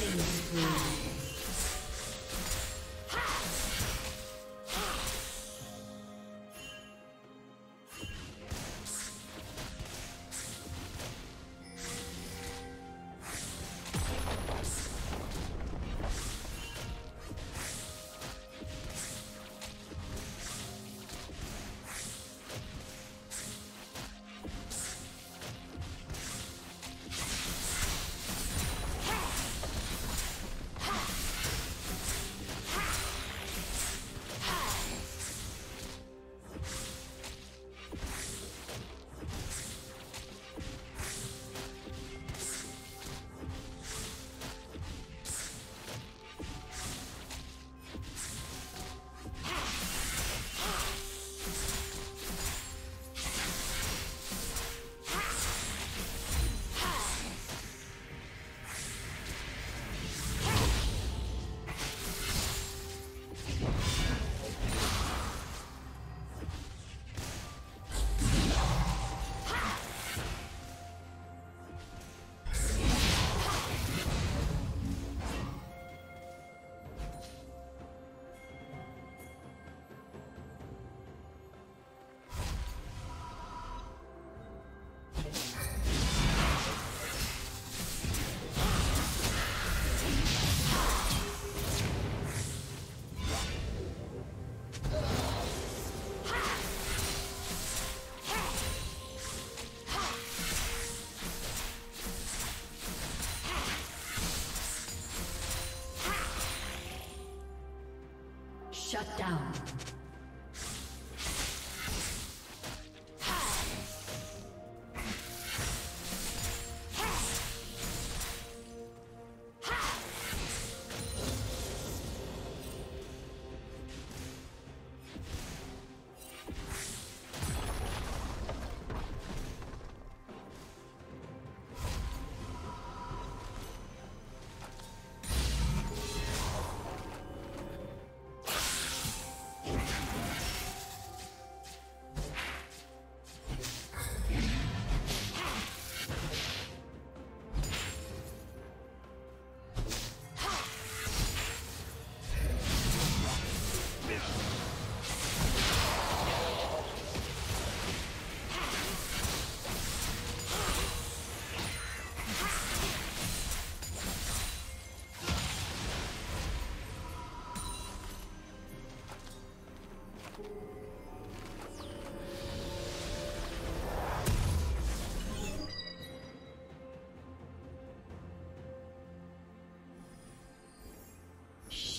Killing spree.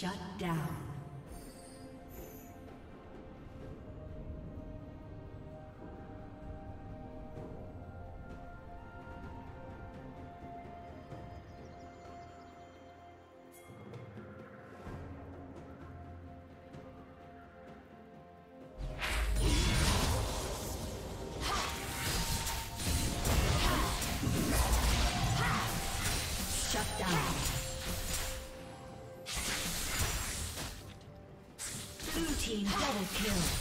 Shut down. Double kill.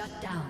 Shut down.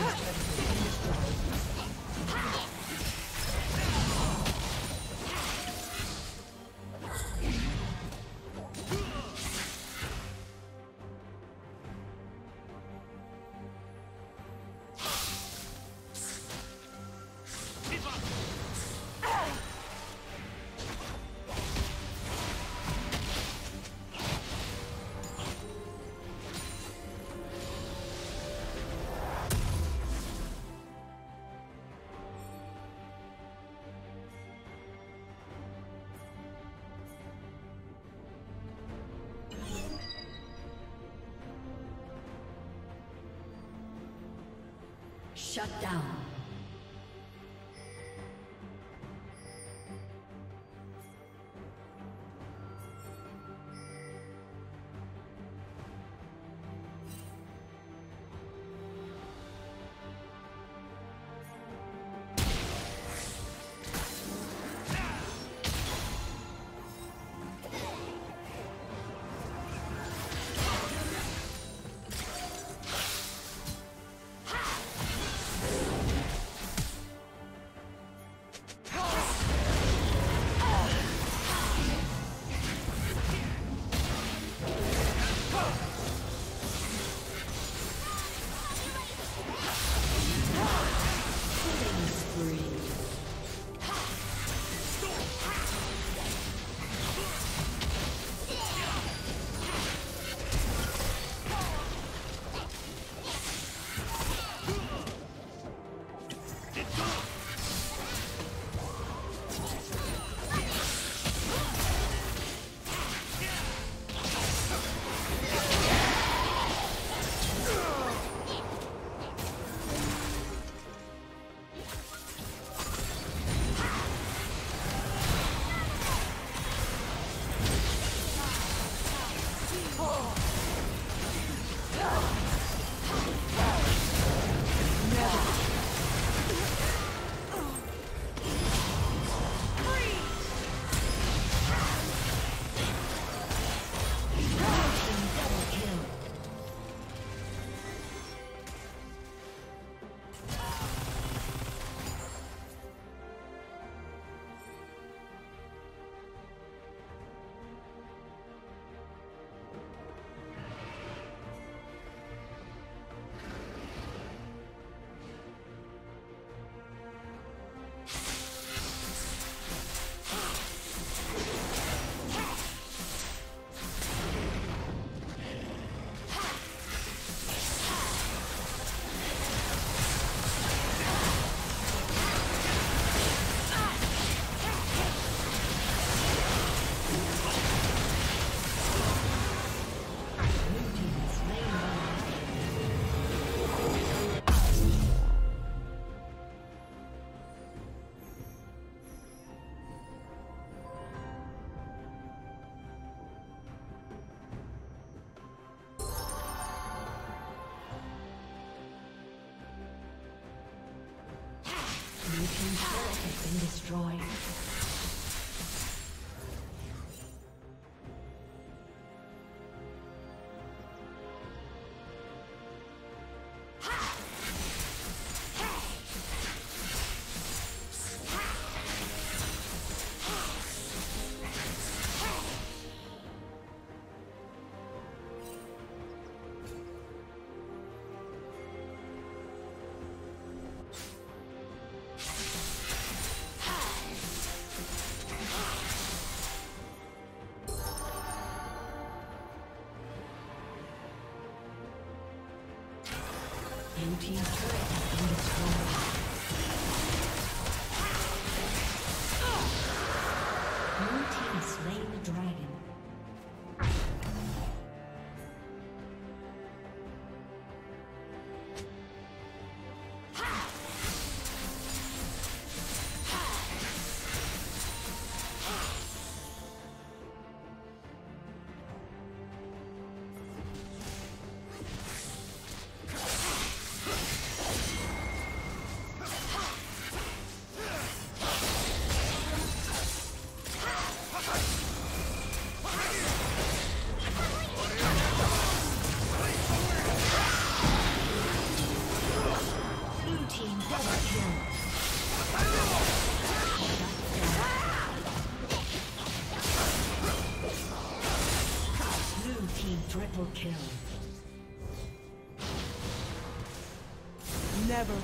team's. Shut down. Destroyed.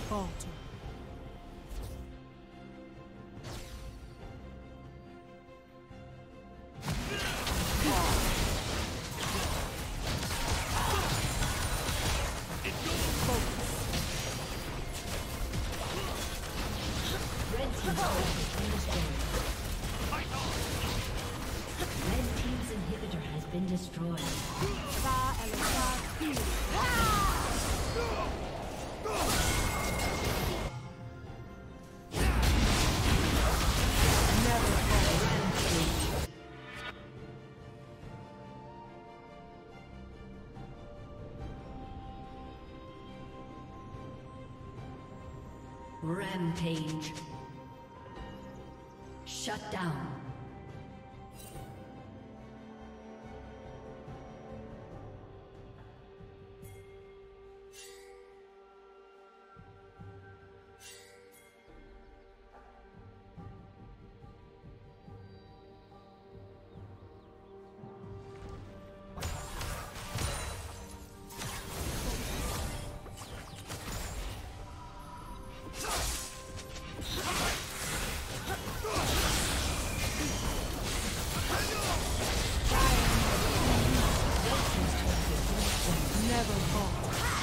Never Rampage. Shut down. Dragon Ball.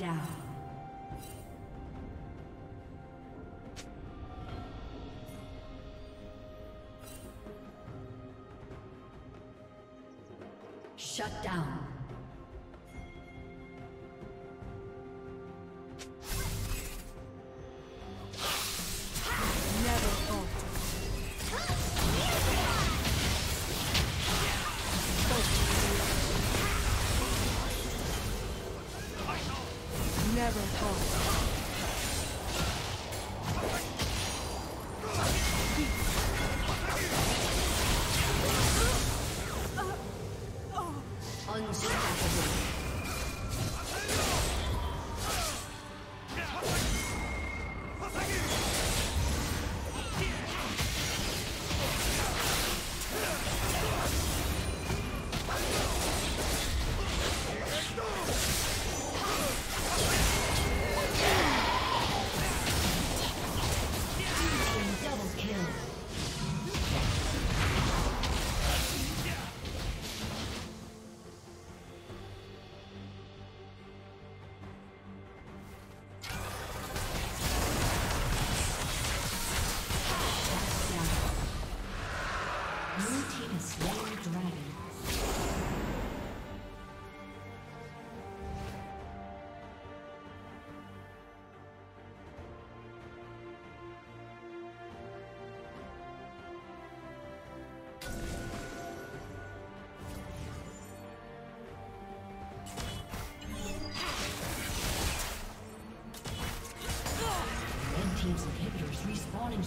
Down. Shut down.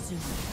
Soon.